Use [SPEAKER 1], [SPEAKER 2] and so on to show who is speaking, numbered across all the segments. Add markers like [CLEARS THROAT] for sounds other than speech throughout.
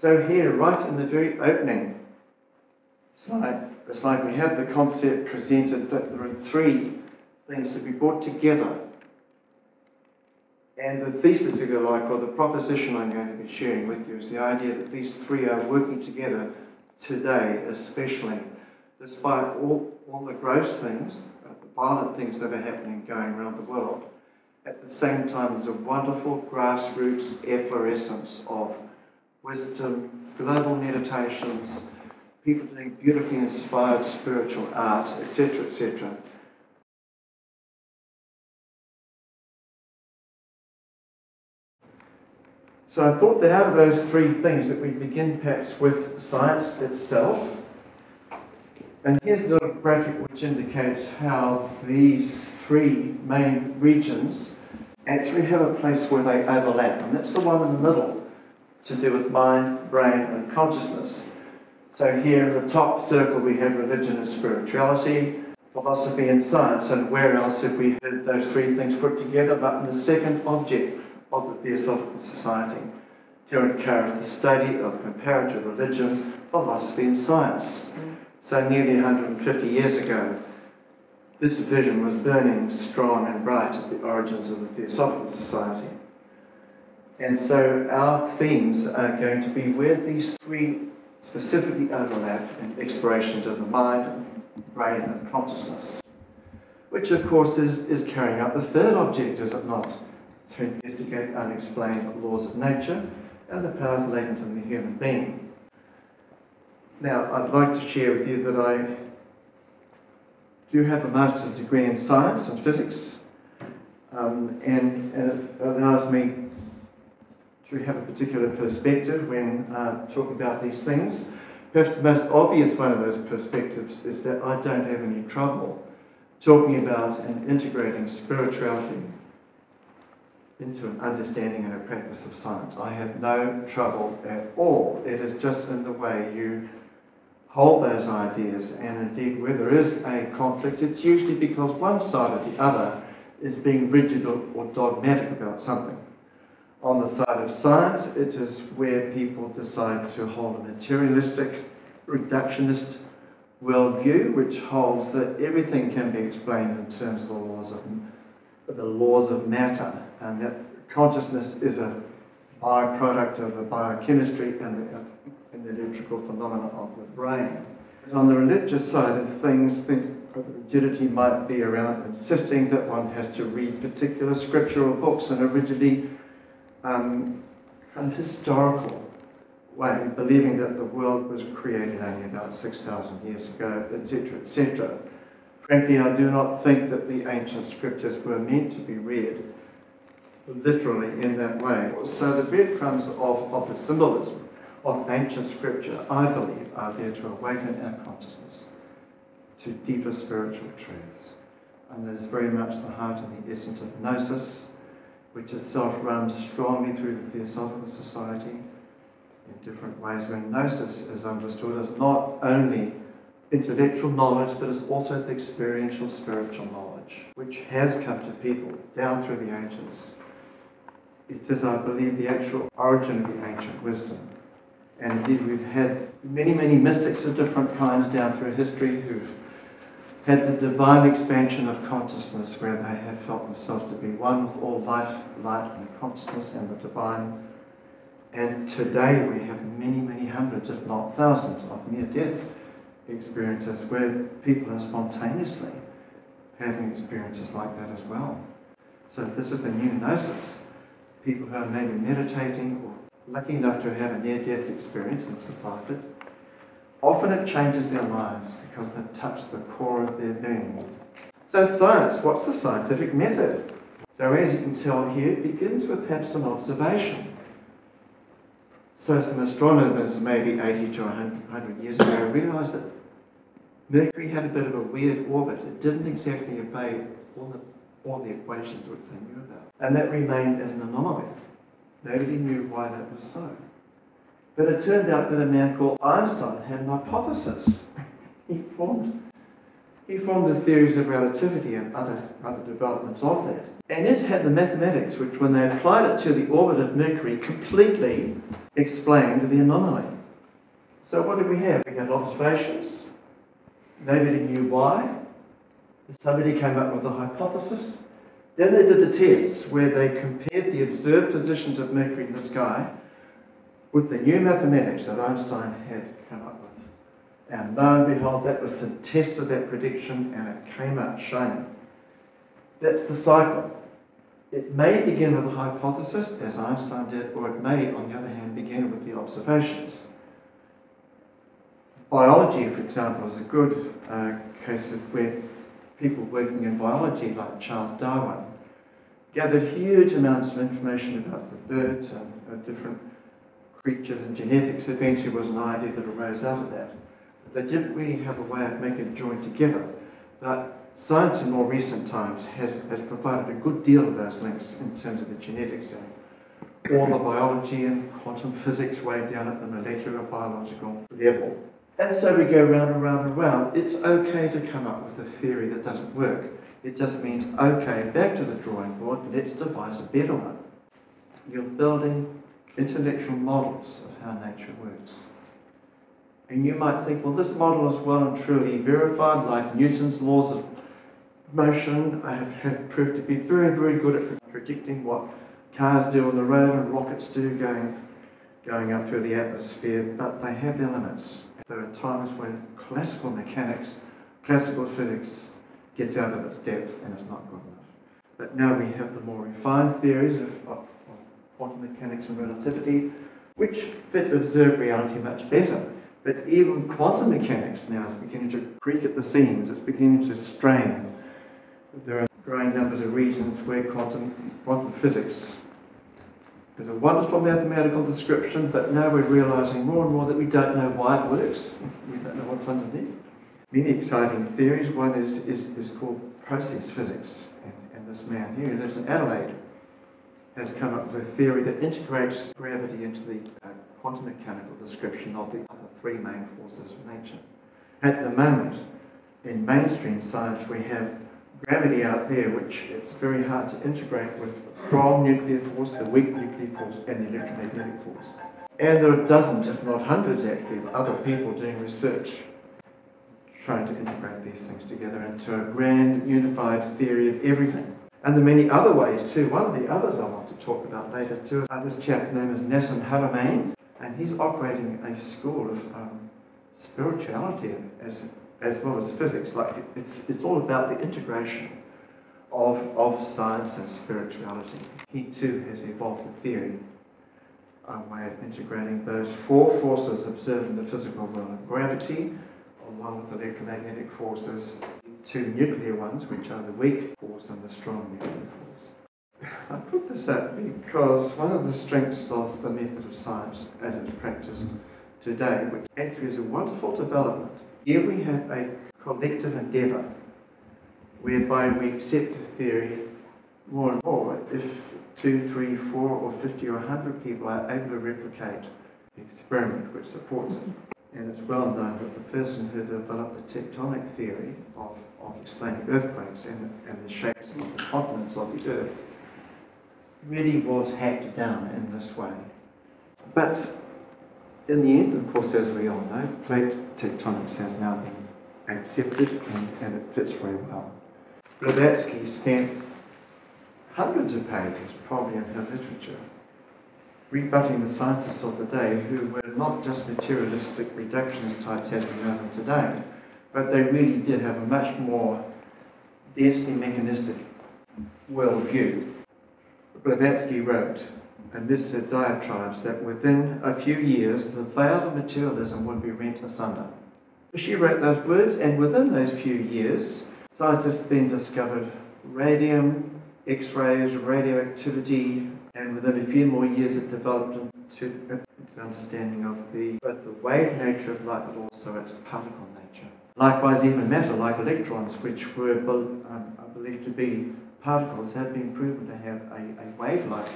[SPEAKER 1] So here, right in the very opening slide, it's like we have the concept presented that there are three things to be brought together. And the thesis, if you like, or the proposition I'm going to be sharing with you is the idea that these three are working together today, especially, despite all, all the gross things, uh, the violent things that are happening going around the world. At the same time, there's a wonderful grassroots efflorescence of wisdom, global meditations, people doing beautifully inspired spiritual art, etc., etc. So I thought that out of those three things that we begin perhaps with science itself. And here's a little graphic which indicates how these three main regions actually have a place where they overlap. And that's the one in the middle to do with mind, brain, and consciousness. So here in the top circle we have religion and spirituality, philosophy and science. And where else have we had those three things put together but in the second object of the Theosophical Society to encourage the study of comparative religion, philosophy, and science. So, nearly 150 years ago, this vision was burning strong and bright at the origins of the Theosophical Society. And so, our themes are going to be where these three specifically overlap in explorations of the mind, brain, and consciousness, which, of course, is, is carrying out the third object, is it not? to investigate unexplained laws of nature and the powers latent in the human being. Now, I'd like to share with you that I do have a master's degree in science and physics, um, and, and, it allows me to have a particular perspective when uh, talking about these things. Perhaps the most obvious one of those perspectives is that I don't have any trouble talking about and integrating spirituality into an understanding and a practice of science. I have no trouble at all. It is just in the way you hold those ideas, and indeed, where there is a conflict, it's usually because one side or the other is being rigid or, or dogmatic about something. On the side of science, it is where people decide to hold a materialistic, reductionist worldview, which holds that everything can be explained in terms of the laws of the laws of matter, and that consciousness is a byproduct of the biochemistry and the, and the electrical phenomena of the brain. On the religious side of things, the rigidity might be around insisting that one has to read particular scriptural books in a rigidly um, kind of historical way, believing that the world was created only about 6,000 years ago, etc., etc. Frankly, I do not think that the ancient scriptures were meant to be read literally in that way. So the breadcrumbs of, of the symbolism of ancient scripture, I believe, are there to awaken our consciousness to deeper spiritual truths. And that is very much the heart and the essence of Gnosis, which itself runs strongly through the Theosophical Society in different ways, where Gnosis is understood as not only intellectual knowledge, but it's also the experiential spiritual knowledge, which has come to people down through the ages. It is, I believe, the actual origin of the ancient wisdom. And indeed, we've had many, many mystics of different kinds down through history who've had the divine expansion of consciousness where they have felt themselves to be one with all life, light, and consciousness and the divine. And today we have many, many hundreds, if not thousands, of near death experiences where people are spontaneously having experiences like that as well. So this is the new gnosis. People who are maybe meditating or lucky enough to have a near-death experience and survived it, often it changes their lives because they've touched the core of their being. So science, what's the scientific method? So as you can tell here, it begins with perhaps an observation. So some astronomers maybe 80 to 100 years ago realized that Mercury had a bit of a weird orbit. It didn't exactly obey all the, all the equations which they knew about. And that remained as an anomaly. Nobody knew why that was so. But it turned out that a man called Einstein had an hypothesis. he formed, he formed the theories of relativity and other, other developments of that. And it had the mathematics, which when they applied it to the orbit of Mercury, completely explained the anomaly. So what did we have? We had observations. Nobody knew why. Somebody came up with a hypothesis. Then they did the tests where they compared the observed positions of Mercury in the sky with the new mathematics that Einstein had come up with. And lo and behold, that was the test of that prediction and it came out shining. That's the cycle. It may begin with a hypothesis, as Einstein did, or it may, on the other hand, begin with the observations. Biology, for example, is a good uh, case of where people working in biology, like Charles Darwin, gathered huge amounts of information about the birds and uh, different creatures and genetics. Eventually was an idea that arose out of that. But they didn't really have a way of making it join together. But science in more recent times has, has provided a good deal of those links in terms of the genetics and all the biology and quantum physics way down at the molecular biological level. And so we go round and round and round. It's okay to come up with a theory that doesn't work. It just means, okay, back to the drawing board, let's devise a better one. You're building intellectual models of how nature works. And you might think, well, this model is well and truly verified, like Newton's laws of motion have, have proved to be very, very good at predicting what cars do on the road and rockets do going, going up through the atmosphere, but they have elements. There are times when classical mechanics, classical physics gets out of its depth and is not good enough. But now we have the more refined theories of, of quantum mechanics and relativity, which fit observed reality much better. But even quantum mechanics now is beginning to creak at the seams, it's beginning to strain. There are growing numbers of reasons where quantum, quantum physics is a wonderful mathematical description, but now we're realizing more and more that we don't know why it works. We don't know what's underneath. Many exciting theories. One is, is, is called process physics. And, and this man here, lives in Adelaide, has come up with a theory that integrates gravity into the uh, quantum mechanical description of the other three main forces of nature. At the moment, in mainstream science, we have gravity out there, which it's very hard to integrate with the strong nuclear force, the weak nuclear force, and the electromagnetic force. And there are dozens, if not hundreds actually, of other people doing research trying to integrate these things together into a grand unified theory of everything. And there are many other ways too. One of the others I talk about later too, uh, this chap name is Nassim Haramein, and he's operating a school of um, spirituality as as well as physics. Like it's, it's all about the integration of, of science and spirituality. He too has evolved a theory, a way of integrating those four forces observed in the physical world gravity, along with electromagnetic forces, two nuclear ones, which are the weak force and the strong nuclear force. I put this up because one of the strengths of the method of science as it's practiced today, which actually is a wonderful development, here we have a collective endeavour whereby we accept a theory more and more if two, three, four, or 50 or 100 people are able to replicate the experiment which supports it. And it's well known that the person who developed the tectonic theory of, of explaining earthquakes and, and the shapes of the continents of the earth really was hacked down in this way. But in the end, of course, as we all know, plate tectonics has now been accepted and, and it fits very well. Blavatsky spent hundreds of pages, probably in her literature, rebutting the scientists of the day who were not just materialistic reductionist types as we know them today, but they really did have a much more densely mechanistic worldview. Blavatsky wrote, amidst her diatribes that within a few years the veil of materialism would be rent asunder. She wrote those words, and within those few years, scientists then discovered radium, X-rays, radioactivity, and within a few more years it developed into an understanding of the, both the wave nature of light but also its particle nature. Likewise, even matter, like electrons, which were um, believed to be particles, have been proven to have a, a wave-like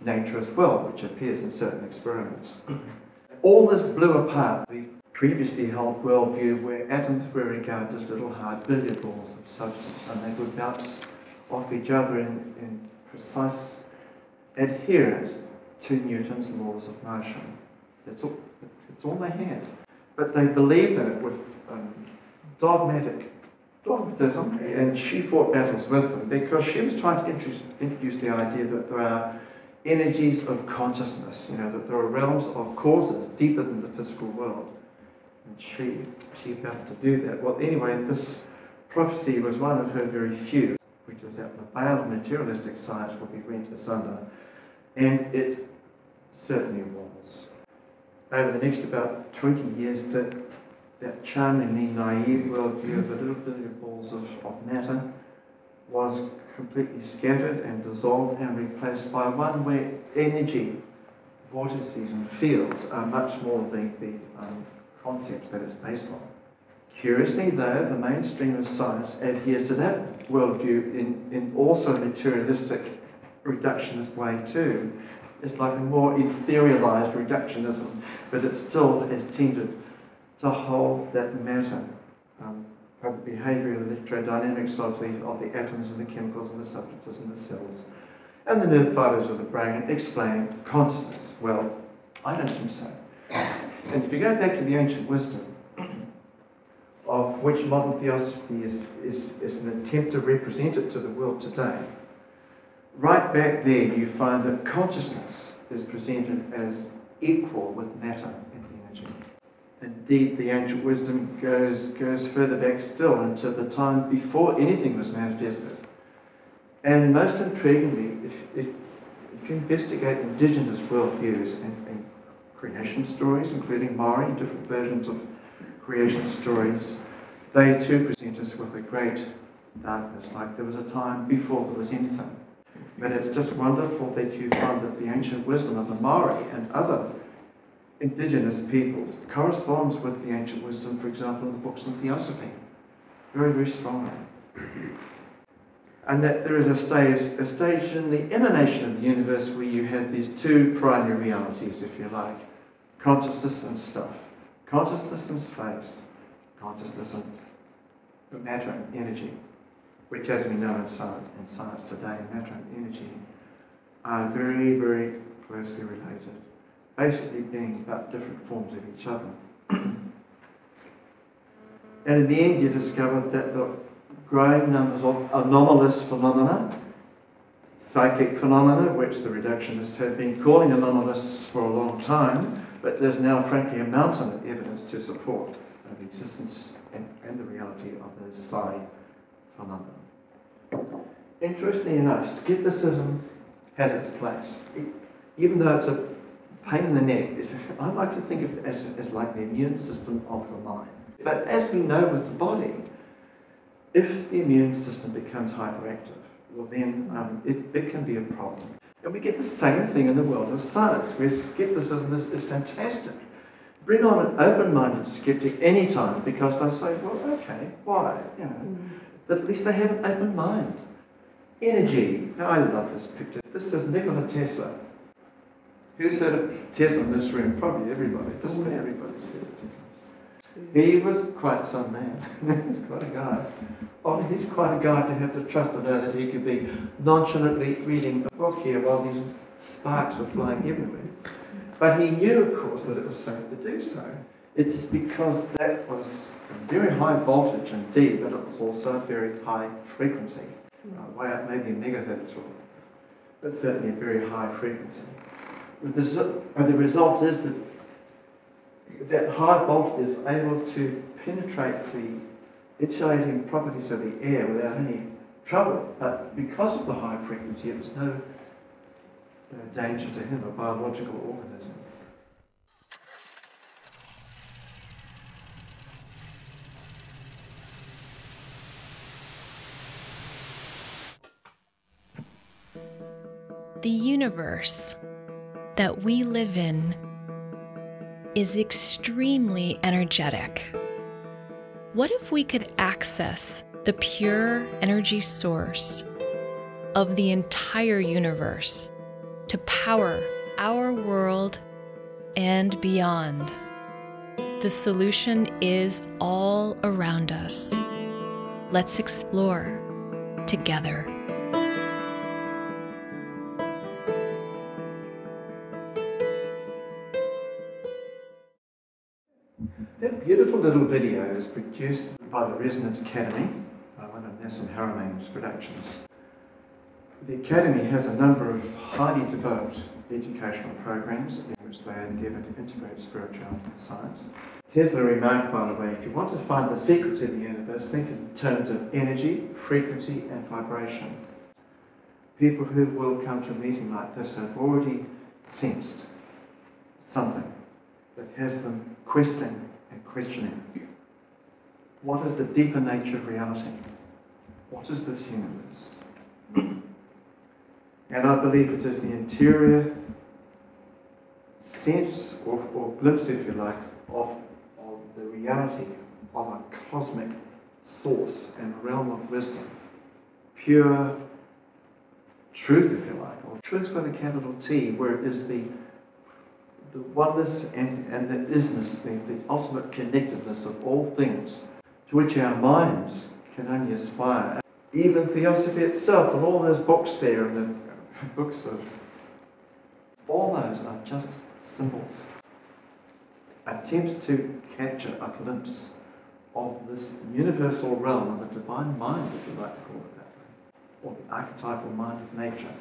[SPEAKER 1] nature as well, which appears in certain experiments. [CLEARS THROAT] All this blew apart the previously held worldview where atoms were regarded as little hard billiard balls of substance and they would bounce off each other in, in precise adherence to Newton's laws of motion. That's all, all they had. But they believed in it with um, dogmatic dogmatism, and she fought battles with them because she was trying to introduce, the idea that there are energies of consciousness, you know, that there are realms of causes deeper than the physical world. And she, she battled to do that. Well, anyway, this prophecy was one of her very few, which was that the veil of materialistic science would be rent asunder. And it certainly was. Over the next about 20 years, that that charmingly naive worldview of the little billion balls of, of matter was completely scattered and dissolved and replaced by one where energy, vortices and fields are much more the, the um, concepts that it's based on. Curiously though, the mainstream of science adheres to that worldview in, in also materialistic reductionist way too. It's like a more etherealized reductionism, but it still has tended to hold that matter, um, the behavioral electrodynamics of the, of the atoms and the chemicals and the substances and the cells, and the nerve fibers of the brain explain consciousness. Well, I don't think so. And if you go back to the ancient wisdom, [CLEARS THROAT] of which modern theosophy is, is, is an attempt to represent it to the world today, right back there you find that consciousness is presented as equal with matter Indeed, the ancient wisdom goes, goes further back still into the time before anything was manifested. And most intriguingly, if, if, if you investigate indigenous worldviews and, and creation stories, including Maori, different versions of creation stories, they too present us with a great darkness, like there was a time before there was anything. But it's just wonderful that you find that the ancient wisdom of the Maori and other indigenous peoples corresponds with the ancient wisdom, for example, in the books on theosophy, very, very strongly. And that there is a stage, a stage in the emanation of the universe where you have these two primary realities, if you like, consciousness and stuff. Consciousness and space, consciousness and matter and energy, which as we know in science, in science today, matter and energy are very, very closely related basically being about different forms of each other. [CLEARS THROAT] and in the end, you discover that the growing numbers of anomalous phenomena, psychic phenomena, which the reductionists have been calling anomalous for a long time, but there's now, frankly, a mountain of evidence to support the existence and, and the reality of those psi phenomena. Interestingly enough, skepticism has its place. Even though it's a pain in the neck, I [LAUGHS] like to think of it as, as like the immune system of the mind. But as we know with the body, if the immune system becomes hyperactive, well then um, it, it can be a problem. And we get the same thing in the world of science, where skepticism is, is fantastic. Bring on an open-minded skeptic anytime because they'll say, well, okay, why? You know, mm. But at least they have an open mind. Energy. Now, I love this picture. This is Nikola Tesla. Who's heard of Tesla in this room? Probably everybody. Just about everybody's heard of Tesla. He was quite some man. [LAUGHS] he's quite a guy. Oh, he's quite a guy to have the trust to know that he could be nonchalantly reading a book here while these sparks were flying everywhere. But he knew, of course, that it was safe to do so. It's because that was a very high voltage indeed, but it was also a very high frequency, uh, way up maybe a megahertz, or, but certainly a very high frequency the, and the result is that that high voltage is able to penetrate the insulating properties of the air without any trouble. But because of the high frequency, it was no uh, danger to him, a biological organism.
[SPEAKER 2] The universe that we live in is extremely energetic. What if we could access the pure energy source of the entire universe to power our world and beyond? the solution is all around us. Let's explore together.
[SPEAKER 1] That beautiful little video is produced by the Resonance Academy, uh, one of Nassim Haramein's productions. The Academy has a number of highly developed educational programs in which they endeavour to integrate spirituality and science. Tesla remarked, by the way, if you want to find the secrets of the universe, think in terms of energy, frequency, and vibration. People who will come to a meeting like this have already sensed something that has them questing and questioning. What is the deeper nature of reality? What is this universe? and I believe it is the interior sense or, or glimpse, if you like, of, of the reality of a cosmic source and realm of wisdom. Pure truth, if you like, or truth with a capital T, where it is the the oneness and, and the isness, the, the ultimate connectedness of all things to which our minds can only aspire. Even theosophy itself, and all those books there, and the [LAUGHS] books of all those are just symbols, attempts to capture a glimpse of this universal realm of the divine mind, if you like to call it that way, or the archetypal mind of nature,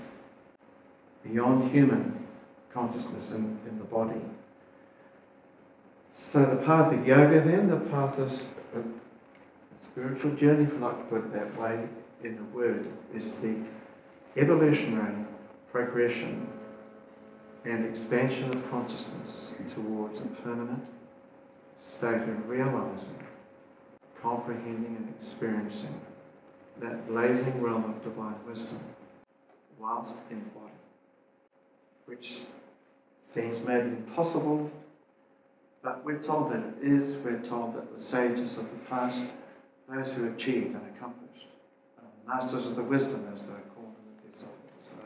[SPEAKER 1] beyond human consciousness in, in the body. So the path of yoga then, the path of a, spiritual journey, if you like to put it that way, in the word, is the evolutionary progression and expansion of consciousness towards a permanent state of realizing, comprehending and experiencing that blazing realm of divine wisdom whilst in the body, which seems maybe impossible, but we're told that it is. We're told that the sages of the past, those who achieved and accomplished, uh, masters of the wisdom, as they're called in the Society,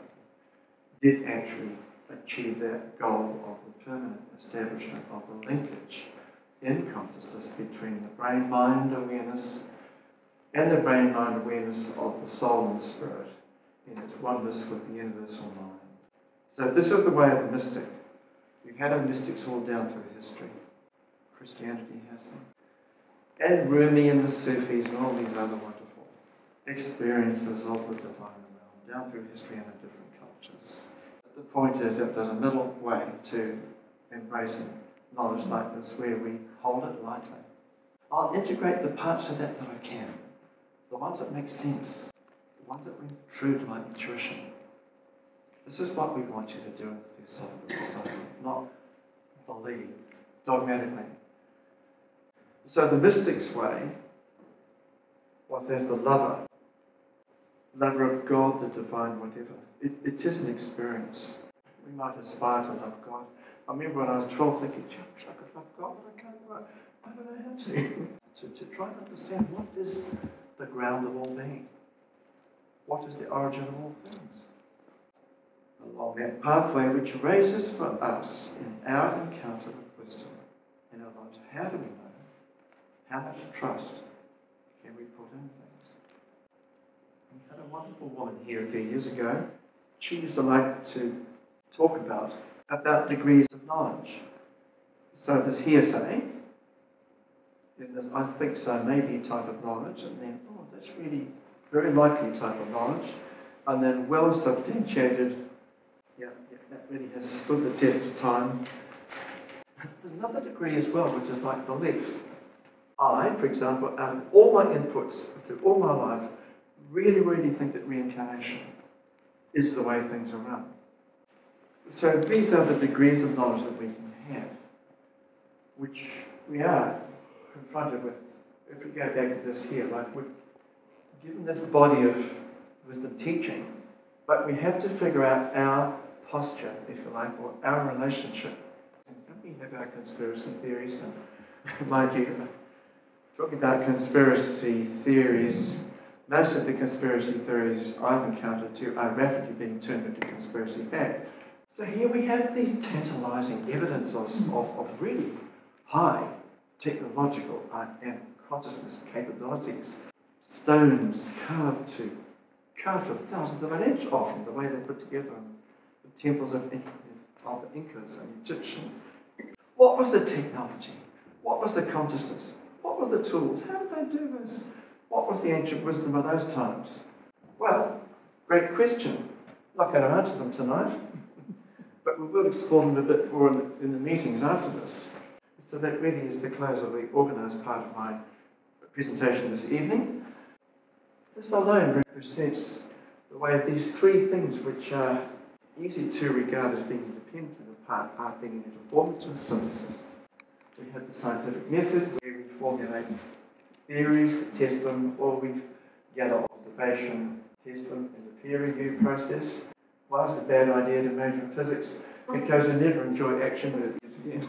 [SPEAKER 1] did actually achieve that goal of the permanent establishment of the linkage in consciousness between the brain mind awareness and the brain mind awareness of the soul and the spirit in its oneness with the universal mind. So, this is the way of the mystic. We've had our mystics all down through history. Christianity has them. And Rumi and the Sufis and all these other wonderful experiences of the divine realm down through history and in different cultures. The point is that there's a middle way to embracing knowledge like this where we hold it lightly. I'll integrate the parts of that that I can, the ones that make sense, the ones that ring true to my intuition. This is what we want you to do in the Theosophical Society, not believe dogmatically. So the mystic's way was as the lover, lover of God, the divine, whatever. It, it is an experience. We might aspire to love God. I remember when I was 12 thinking, I could love God, but I can't, I don't know how to. [LAUGHS] to. To try and understand what is the ground of all being. What is the origin of all things? Along that pathway which raises for us in our encounter with wisdom in our lives, how do we know? How much trust can we put in things? We had a wonderful woman here a few years ago. She used to like to talk about about degrees of knowledge. So there's hearsay, then there's I think so, maybe type of knowledge, and then, oh, that's really very likely type of knowledge, and then well substantiated, that really has stood the test of time. There's another degree as well, which is like belief. I, for example, out of all my inputs through all my life, really, really think that reincarnation is the way things are run. So these are the degrees of knowledge that we can have, which we are confronted with. If we go back to this here, like we're given this body of wisdom teaching, but we have to figure out our posture, if you like, or our relationship. And we have our conspiracy theories, and mind you, talking about conspiracy theories, most of the conspiracy theories I've encountered too are rapidly being turned into conspiracy fact. So here we have these tantalizing evidence of, of, of really high technological and consciousness capabilities. Stones carved to carved to thousands of an inch often, the way they're put together temples of, of the Incas and Egyptian. What was the technology? What was the consciousness? What were the tools? How did they do this? What was the ancient wisdom of those times? Well, great question. Not going to answer them tonight, [LAUGHS] but we will explore them a bit more in the, in the meetings after this. So that really is the close of the organised part of my presentation this evening. This alone represents the way these three things, which are easy to regard as being independent of part, are being informative synthesis. We have the scientific method where we formulate theories to test them, or we gather observation, test them in the peer review process. Why is it a bad idea to major in physics? Because you never enjoy action with again.